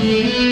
Yeah.